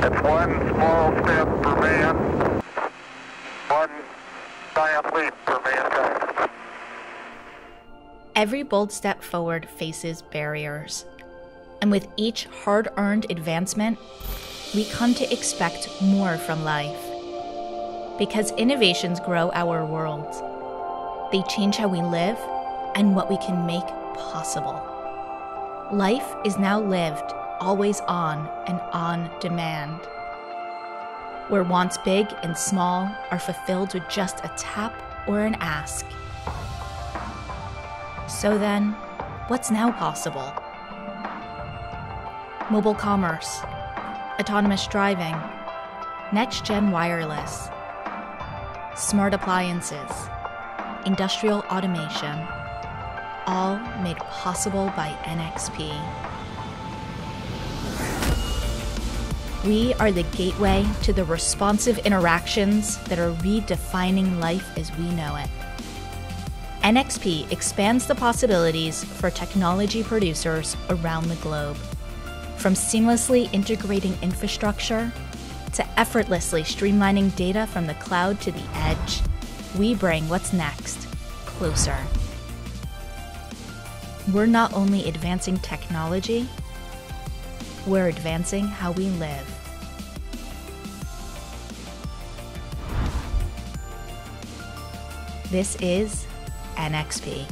It's one small step for man, one giant leap for mankind. Every bold step forward faces barriers. And with each hard earned advancement, we come to expect more from life. Because innovations grow our world, they change how we live and what we can make possible. Life is now lived always on and on demand. Where wants big and small are fulfilled with just a tap or an ask. So then, what's now possible? Mobile commerce, autonomous driving, next gen wireless, smart appliances, industrial automation, all made possible by NXP. We are the gateway to the responsive interactions that are redefining life as we know it. NXP expands the possibilities for technology producers around the globe. From seamlessly integrating infrastructure to effortlessly streamlining data from the cloud to the edge, we bring what's next closer. We're not only advancing technology, we're advancing how we live. This is NXP.